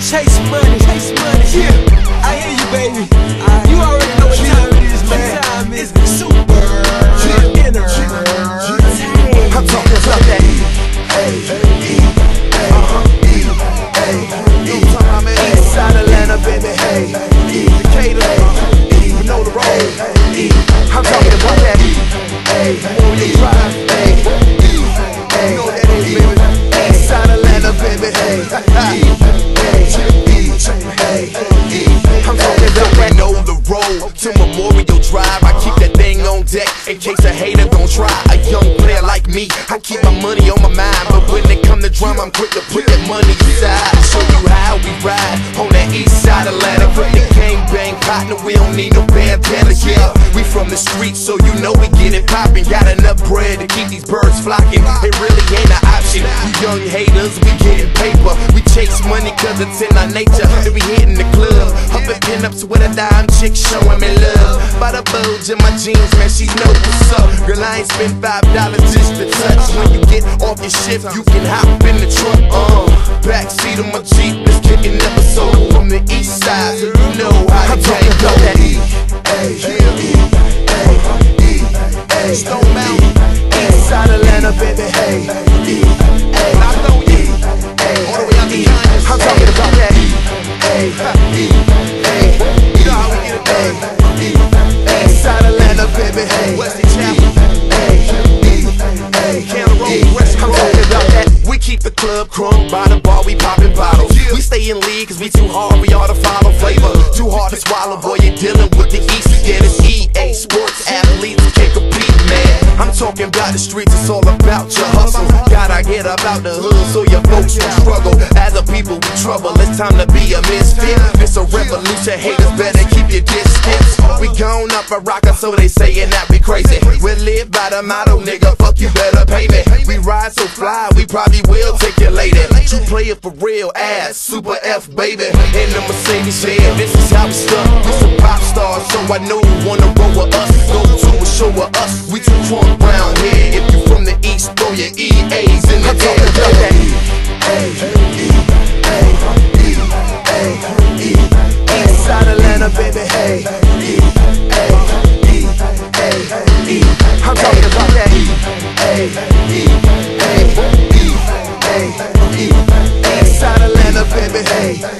Chase money, chase money. Yeah, I hear you, baby. You already know what time it is, man. Time is? Super dinner. I'm talking about that E, A, E, A, E, A, E. East Atlanta, baby, hey. E, Decatur, E, Panola Road, E. I'm talking about that E, A, road to Memorial Drive. I keep that thing on deck in case a hater gon' try. A young player like me, I keep my money on my mind. But when it come to drum, I'm quick to put that money aside. Show you how we ride on that east side of Atlanta. Put the gang bang partner, we don't need no bandana. Yeah, we from the streets, so you know we get it poppin'. Got enough bread to keep these birds flocking. It really ain't an option. You young haters, we getting paper. We chase money cause it's in our nature. And we hitting the club, pin-ups with a dime chick showing me love. By the bulge in my jeans, man, she know what's up. Girl, I ain't spend five dollars just to touch. When you get off your shift, you can hop in the truck. Uh, backseat of my Jeep, this kicking episode from the east side, so you know how I'm the gang go. E, A, E, A, E, A, Stone Mountain, East side Atlanta, baby, hey. E, A, knocked on E, A, all the way out to Conyers. I'm talking about that E, A, E, crunk by the bar, we poppin' bottles. We stay in league cause we too hard, we ought to follow flavor. Too hard to swallow, boy, you're dealing with the East. Yeah, talking about the streets, it's all about your hustle. Gotta get about the hood so your folks don't struggle. As a people, with trouble, it's time to be a misfit. It's a revolution, haters better keep your distance. We gone up a rocker, so they sayin' that we crazy. We live by the motto, nigga, fuck you better pay me. We ride so fly, we probably will take your lady. You play it for real ass, super F baby. In the Mercedes, yeah, this is how we stuck. We some pop stars, so I know you wanna roll with us. Go to a show with us, too round here. If you from the east, throw your EAs in the air. E, A, E, A, E, A, E. East Atlanta, baby, hey. I'm talking about that E, A, E, A, E, A, E. East Atlanta, baby, hey.